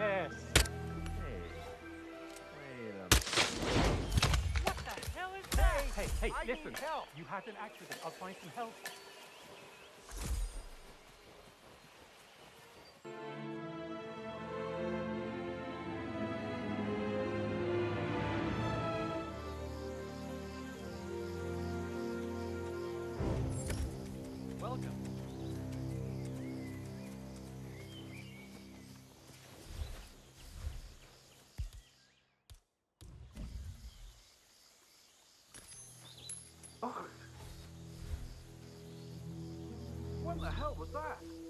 Yes. Hey. Wait a What the hell is that? Hey, hey, I listen. help. You had an accident. I'll find some help. Oh. What the hell was that?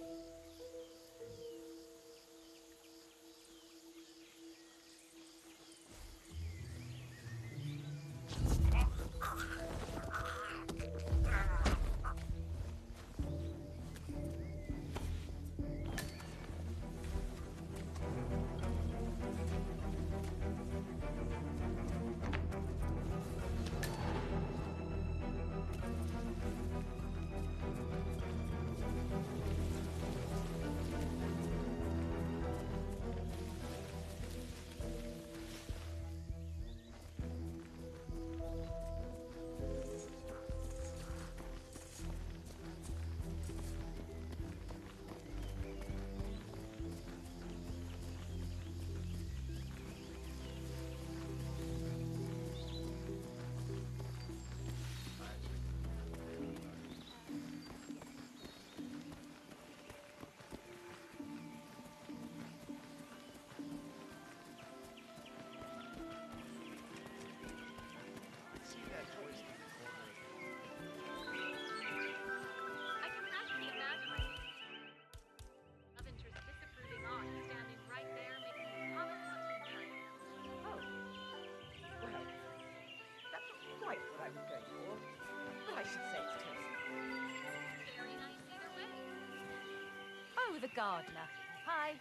The gardener. Hi.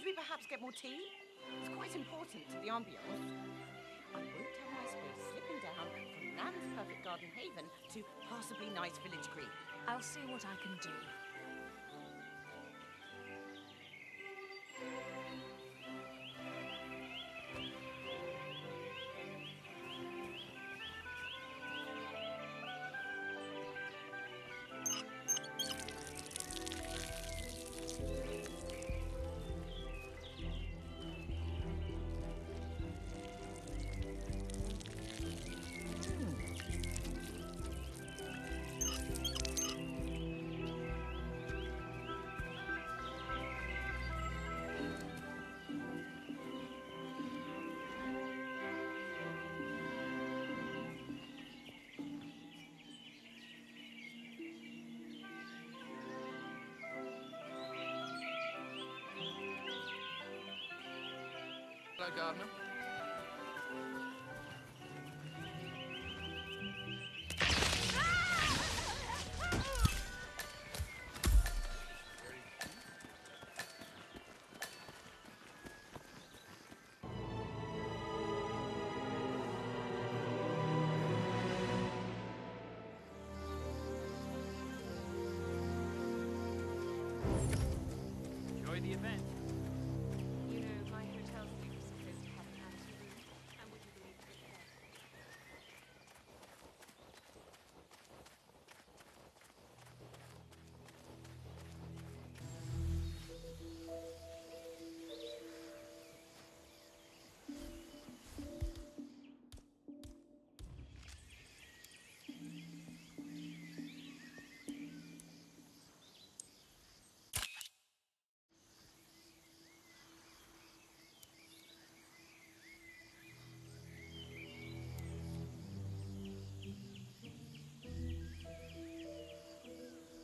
Could we perhaps get more tea? It's quite important to the ambiance. I won't tell my space slipping down from Nan's perfect garden haven to possibly nice village green. I'll see what I can do. Hello, gardener. Enjoy the event.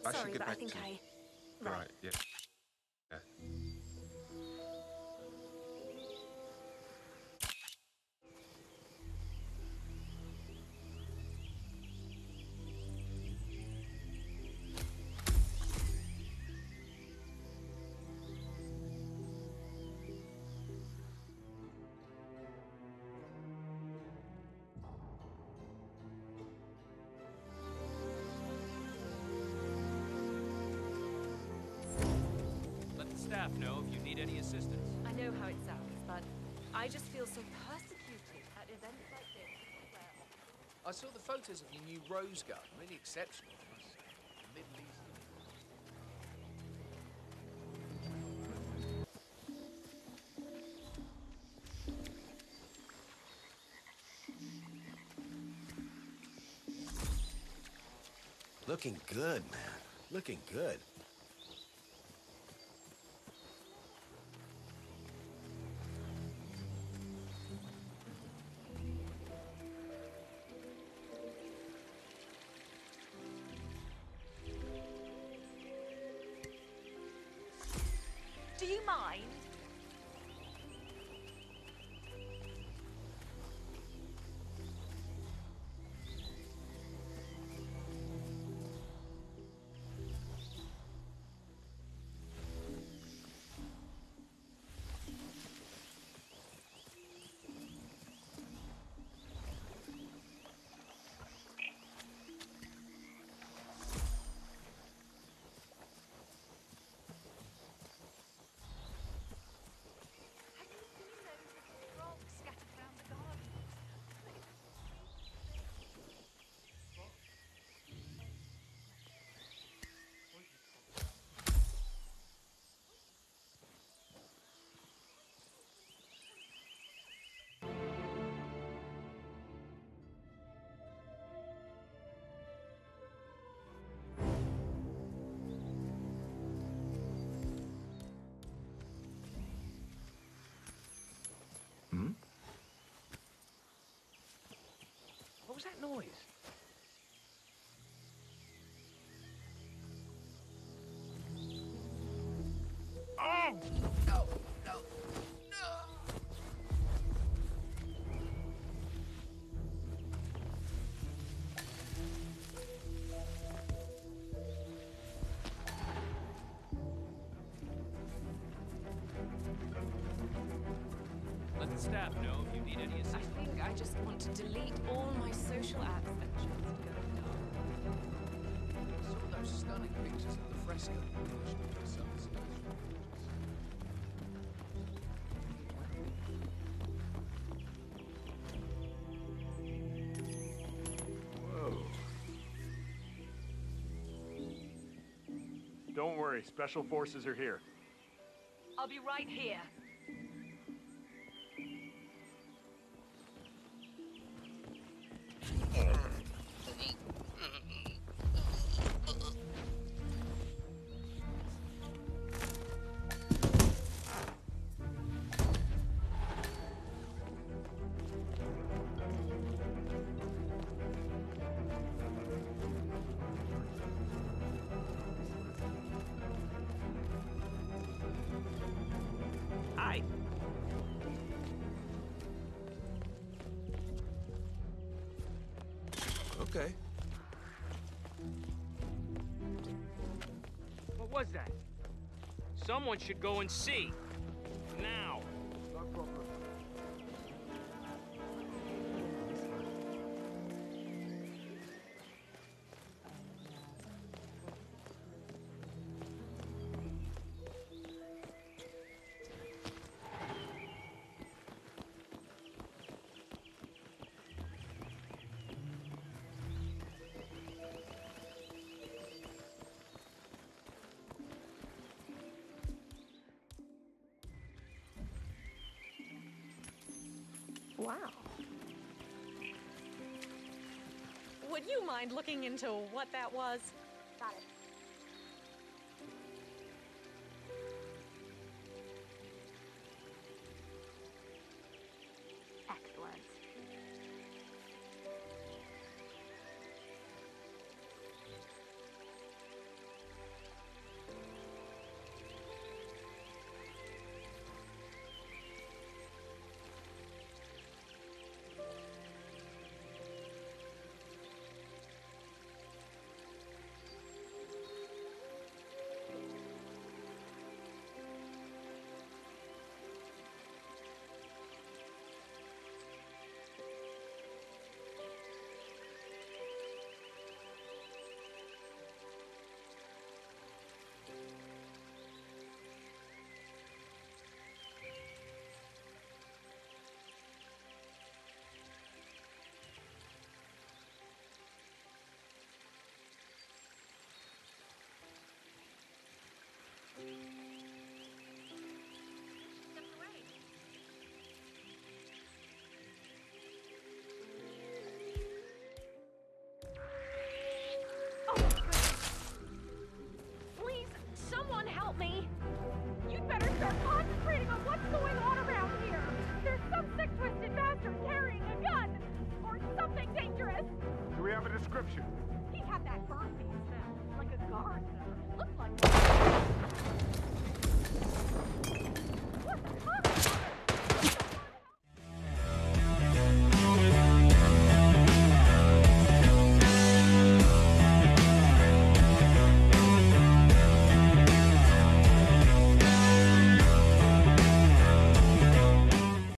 I should Sorry, get but I think to. I. Right. Yeah. yeah. Staff know if you need any assistance. I know how it sounds, but I just feel so persecuted at events like this. where I saw the photos of your new rose garden. Really exceptional, I must say. The Middle Eastern. Looking good, man. Looking good. Noise? Oh! No! No! No! Let the staff know if you need any I think I just want to delete all my social apps and just go dark. Some of those stunning pictures of the fresco version of yourself is Whoa. Don't worry, special forces are here. I'll be right here. Was that? Someone should go and see. Now. Wow. Would you mind looking into what that was? Description? He had that bird being fell, like a gardener. Looked like